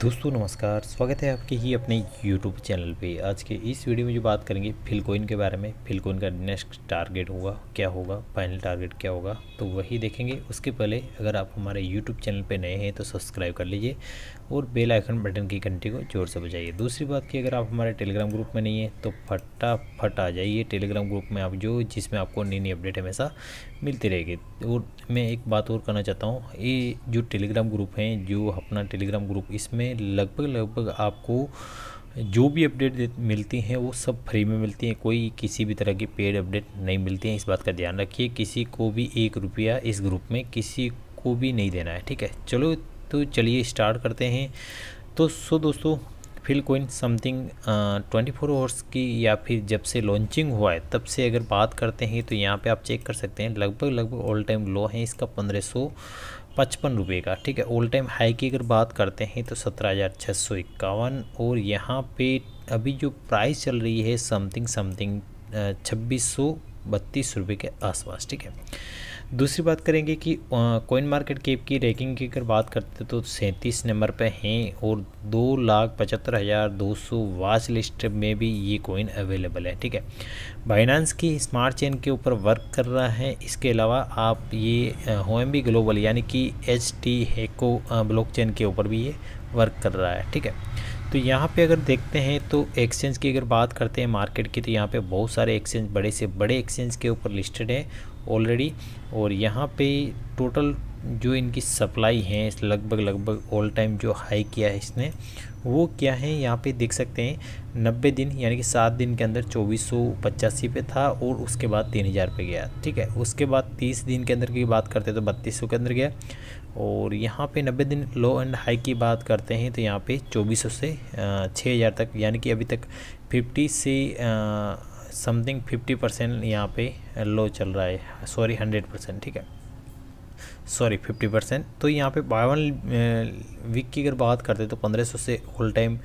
दोस्तों नमस्कार, स्वागत है आपके ही अपने यूट्यूब चैनल पे। आज के इस वीडियो में जो बात करेंगे फिलकोइन के बारे में। फिलकोइन का नेक्स्ट टारगेट होगा, क्या होगा फाइनल टारगेट क्या होगा तो वही देखेंगे। उसके पहले अगर आप हमारे यूट्यूब चैनल पे नए हैं तो सब्सक्राइब कर लीजिए और बेल आइकन बटन की घंटी को ज़ोर से बजाइए। दूसरी बात की, अगर आप हमारे टेलीग्राम ग्रुप में नहीं है तो फटाफट आ जाइए। टेलीग्राम ग्रुप में आप जो, जिसमें आपको नई नई अपडेट हमेशा मिलती रहेगी। और मैं एक बात और करना चाहता हूँ, ये जो टेलीग्राम ग्रुप हैं, जो अपना टेलीग्राम ग्रुप इसमें लगभग लगभग आपको जो भी अपडेट मिलती हैं, वो सब फ्री में मिलती हैं। कोई किसी भी तरह की पेड अपडेट नहीं मिलती हैं, इस बात का ध्यान रखिए। किसी को भी एक रुपया इस ग्रुप में किसी को भी नहीं देना है, ठीक है? चलो तो चलिए स्टार्ट करते हैं। तो सो दोस्तों Filecoin something twenty four hours की या फिर जब से लॉन्चिंग हुआ है, तब से अगर बात करते हैं तो यहाँ पे आप चेक कर सकते हैं, लगभग लगभग ऑल टाइम लो है इसका पंद्रह सौ पचपन रुपये का, ठीक है? ऑल टाइम हाई की अगर बात करते हैं तो सत्रह हज़ार छः सौ इक्यावन और यहाँ पे अभी जो प्राइस चल रही है समथिंग समथिंग छब्बीस सौ बत्तीस रुपये के आसपास, ठीक है? दूसरी बात करेंगे कि कोइन मार्केट कैप की रैंकिंग की अगर बात करते तो सैंतीस नंबर पर हैं और दो लाख पचहत्तर हज़ार दो सौ वाच लिस्ट में भी ये कोइन अवेलेबल है, ठीक है? बाइनांस की स्मार्ट चेन के ऊपर वर्क कर रहा है। इसके अलावा आप ये होम बी ग्लोबल यानी कि H T Heco blockchain के ऊपर भी ये वर्क कर रहा है, ठीक है? तो यहाँ पे अगर देखते हैं तो एक्सचेंज की अगर बात करते हैं मार्केट की तो यहाँ पे बहुत सारे एक्सचेंज बड़े से बड़े एक्सचेंज के ऊपर लिस्टेड है। ऑलरेडी और यहाँ पे टोटल जो इनकी सप्लाई है लगभग लगभग ऑल टाइम जो हाई किया है इसने, वो क्या है? यहाँ पे देख सकते हैं, नब्बे दिन, यानी कि सात दिन के अंदर चौबीस सौ पचासी पे था और उसके बाद तीन हज़ार पे गया, ठीक है? उसके बाद तीस दिन के अंदर की बात करते हैं तो बत्तीस सौ के अंदर गया, और यहाँ पे नब्बे दिन लो एंड हाई की बात करते हैं तो यहाँ पे चौबीस सौ से छः हज़ार तक, यानी कि अभी तक फिफ्टी से समथिंग फिफ्टी परसेंट यहाँ पे लो चल रहा है। सॉरी हंड्रेड परसेंट ठीक है? सॉरी फिफ्टी परसेंट तो यहाँ पे बावन वीक की अगर बात करते तो पंद्रह सौ से ऑल टाइम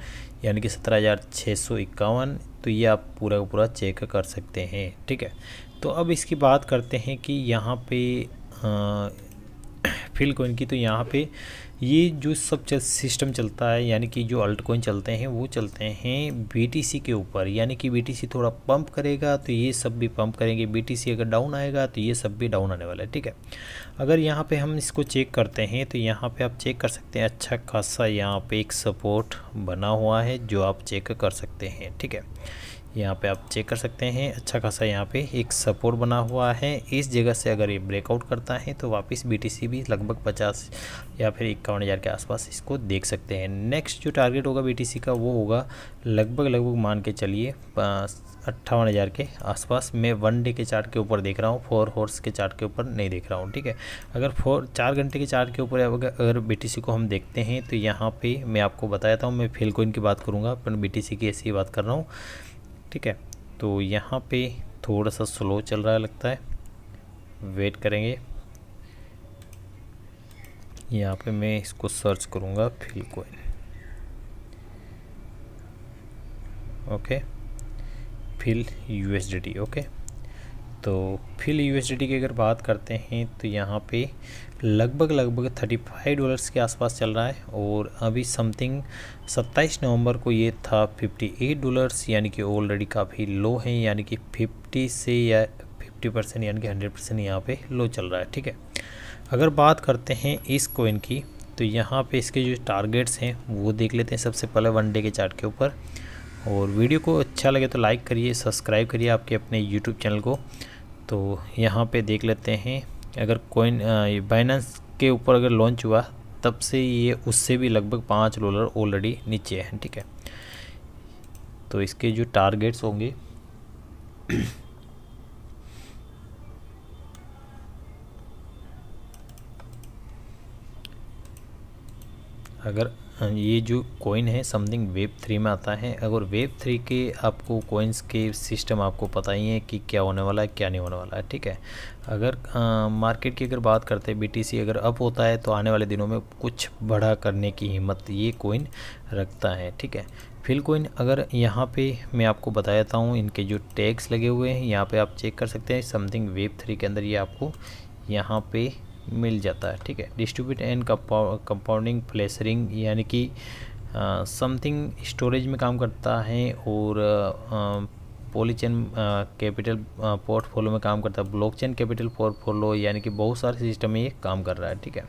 यानी कि सत्रह हज़ार छः सौ इक्यावन तो ये आप पूरा का पूरा चेक कर सकते हैं, ठीक है? तो अब इसकी बात करते हैं कि यहाँ पे फिल कोइन की तो यहाँ पे ये जो सब चल, सिस्टम चलता है यानी कि जो अल्ट कोइन चलते हैं वो चलते हैं बीटीसी के ऊपर। यानी कि बीटीसी थोड़ा पंप करेगा तो ये सब भी पंप करेंगे। बीटीसी अगर डाउन आएगा तो ये सब भी डाउन आने वाला है ठीक है? अगर यहाँ पे हम इसको चेक करते हैं तो यहाँ पे आप चेक कर सकते हैं अच्छा खासा यहाँ पे एक सपोर्ट बना हुआ है जो आप चेक कर सकते हैं ठीक है? यहाँ पे आप चेक कर सकते हैं। अच्छा खासा यहाँ पे एक सपोर्ट बना हुआ है। इस जगह से अगर ये ब्रेकआउट करता है तो वापस बीटीसी भी लगभग 50 या फिर इक्यावन हज़ार के आसपास इसको देख सकते हैं। नेक्स्ट जो टारगेट होगा बीटीसी का, वो होगा लगभग लगभग मान के चलिए अट्ठावन हज़ार के आसपास। मैं वन डे के चार्ट के ऊपर देख रहा हूँ फोर हॉर्स के चार्ट के ऊपर नहीं देख रहा हूँ, ठीक है? अगर फोर चार घंटे के चार्ट के ऊपर अगर BTC को हम देखते हैं तो यहाँ पे मैं आपको बताया था, मैं फेल कोइन की बात करूँगा अपन बी की ऐसी बात कर रहा हूँ। ठीक है? तो यहाँ पे थोड़ा सा स्लो चल रहा है लगता है। वेट करेंगे। यहाँ पे मैं इसको सर्च करूँगा Filecoin okay FIL USDT okay तो फिल यूएसडीटी की अगर बात करते हैं तो यहाँ पे लगभग लगभग थर्टी फाइव डॉलर्स के आसपास चल रहा है और अभी समथिंग सत्ताईस नवंबर को ये था फिफ्टी एट डॉलर्स यानी कि ऑलरेडी काफ़ी लो है, यानी कि फिफ्टी से या फिफ्टी परसेंट यानी कि हंड्रेड परसेंट यहाँ पर लो चल रहा है, ठीक है? अगर बात करते हैं इस कोइन की तो यहाँ पे इसके जो टारगेट्स हैं, वो देख लेते हैं सबसे पहले वन डे के चार्ट के ऊपर। और वीडियो को अच्छा लगे तो लाइक करिए सब्सक्राइब करिए आपके अपने यूट्यूब चैनल को। तो यहाँ पे देख लेते हैं, अगर कोइन बाइनेंस के ऊपर अगर लॉन्च हुआ, तब से ये उससे भी लगभग पाँच डॉलर ऑलरेडी नीचे हैं, ठीक है। तो इसके जो टारगेट्स होंगे, अगर ये जो कोइन है समथिंग वेब थ्री में आता है। अगर वेब थ्री के आपको कोइंस के सिस्टम आपको पता ही है कि क्या होने वाला है क्या नहीं होने वाला है ठीक है? अगर आ, मार्केट की अगर बात करते हैं बीटीसी अगर अप होता है तो आने वाले दिनों में कुछ बढ़ा करने की हिम्मत ये कोइन रखता है ठीक है? फिल कोइन अगर यहाँ पे मैं आपको बता देता हूँ इनके जो टैक्स लगे हुए हैं यहाँ पे आप चेक कर सकते हैं समथिंग वेब थ्री के अंदर ये आपको यहाँ पे मिल जाता है, ठीक है? डिस्ट्रीब्यूट एंड कंपाउंडिंग फ्लेसरिंग यानी कि समथिंग स्टोरेज में काम करता है और पॉलीचेन कैपिटल पोर्टफोलियो में काम करता है। ब्लॉकचेन कैपिटल पोर्टफोलियो यानी कि बहुत सारे सिस्टम में ये काम कर रहा है, ठीक है?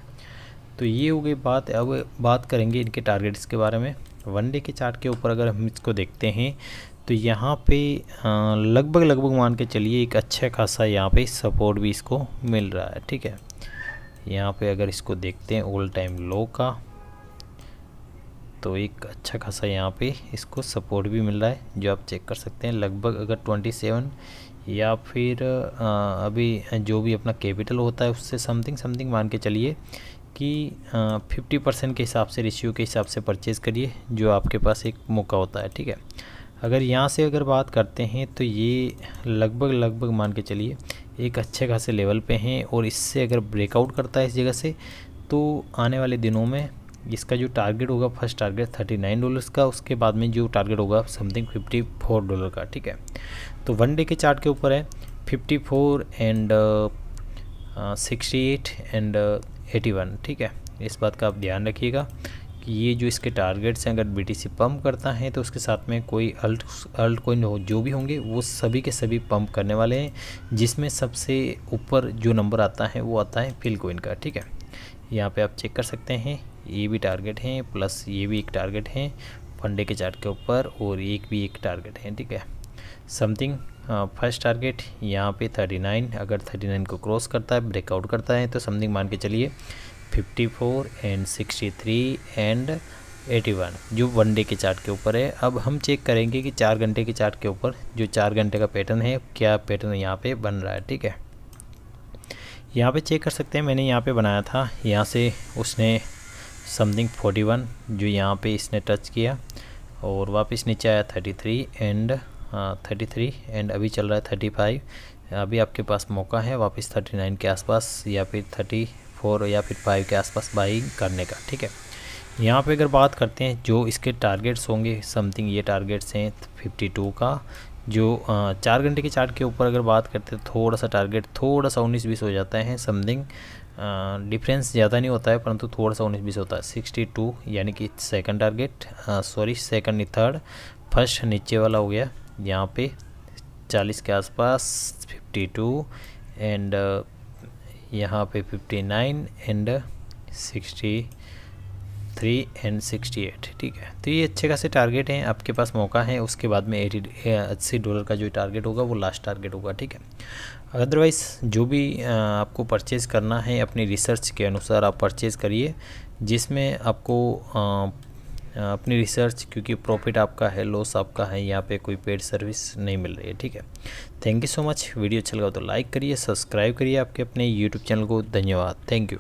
तो ये हो गई बात। अब बात करेंगे इनके टारगेट्स के बारे में। वन डे के चार्ट के ऊपर अगर हम इसको देखते हैं तो यहाँ पे लगभग लगभग मान के चलिए एक अच्छा खासा यहाँ पे सपोर्ट भी इसको मिल रहा है, ठीक है? यहाँ पे अगर इसको देखते हैं ओल्ड टाइम लो का तो एक अच्छा खासा यहाँ पे इसको सपोर्ट भी मिल रहा है जो आप चेक कर सकते हैं। लगभग अगर 27 या फिर आ, अभी जो भी अपना कैपिटल होता है उससे समथिंग समथिंग मान के चलिए कि फिफ्टी परसेंट के हिसाब से रेशियो के हिसाब से परचेज़ करिए जो आपके पास एक मौका होता है ठीक है? अगर यहाँ से अगर बात करते हैं तो ये लगभग लगभग मान के चलिए एक अच्छे खासे लेवल पे हैं और इससे अगर ब्रेकआउट करता है इस जगह से तो आने वाले दिनों में इसका जो टारगेट होगा first target thirty nine dollars का, उसके बाद में जो टारगेट होगा समथिंग फिफ्टी फोर डॉलर का, ठीक है? तो वन डे के चार्ट के ऊपर है fifty four and sixty eight and eighty one ठीक है? इस बात का आप ध्यान रखिएगा। कि ये जो इसके टारगेट्स हैं, अगर बी टी सी पम्प करता है तो उसके साथ में कोई अल्ट अल्ट कोइन जो भी होंगे, वो सभी के सभी पंप करने वाले हैं, जिसमें सबसे ऊपर जो नंबर आता है, वो आता है फिल कोइन का, ठीक है? यहाँ पे आप चेक कर सकते हैं, ये भी टारगेट हैं प्लस ये भी एक टारगेट हैं फंडे के चार्ट के ऊपर, और एक भी एक टारगेट है, ठीक है? समथिंग फ़र्स्ट टारगेट यहाँ पे 39 अगर 39 को क्रॉस करता है ब्रेकआउट करता है तो समथिंग मान के चलिए 54 एंड 63 एंड 81 जो वन डे के चार्ट के ऊपर है। अब हम चेक करेंगे कि चार घंटे के चार्ट के ऊपर जो चार घंटे का पैटर्न है, क्या पैटर्न यहाँ पे बन रहा है, ठीक है? यहाँ पे चेक कर सकते हैं, मैंने यहाँ पे बनाया था। यहाँ से उसने समथिंग 41 जो यहाँ पे इसने टच किया और वापस नीचे आया 33 एंड थर्टी थ्री एंड अभी चल रहा है थर्टी फाइव अभी आपके पास मौका है, वापस थर्टी नाइन के आसपास या फिर थर्टी फोर या फिर फाइव के आसपास बाइंग करने का, ठीक है? यहाँ पे अगर बात करते हैं जो इसके टारगेट्स होंगे, समथिंग ये टारगेट्स हैं फिफ्टी टू का, जो चार घंटे के चार्ट के ऊपर अगर बात करते हैं थोड़ा सा टारगेट थोड़ा सा उन्नीस बीस हो जाता है, समथिंग डिफरेंस ज़्यादा नहीं होता है, परंतु थोड़ा सा उन्नीस बीस होता है। सिक्सटी टू, यानी कि सेकंड टारगेट सॉरी, सेकंड नहीं, थर्ड, फ़र्स्ट नीचे वाला हो गया, यहाँ पे 40 के आसपास 52 एंड यहाँ पे 59 एंड 63 एंड 68 ठीक है? तो ये अच्छे खासे टारगेट हैं, आपके पास मौका है, उसके बाद में एटी अस्सी डॉलर का जो टारगेट होगा, वो लास्ट टारगेट होगा, ठीक है? अदरवाइज़ जो भी आपको परचेज़ करना है, अपनी रिसर्च के अनुसार आप परचेज़ करिए, जिसमें आपको अपनी रिसर्च क्योंकि प्रॉफिट आपका है लॉस आपका है, यहाँ पे कोई पेड सर्विस नहीं मिल रही है, ठीक है? Thank you so much video अच्छा लगा तो लाइक करिए सब्सक्राइब करिए आपके अपने यूट्यूब चैनल को। धन्यवाद. Thank you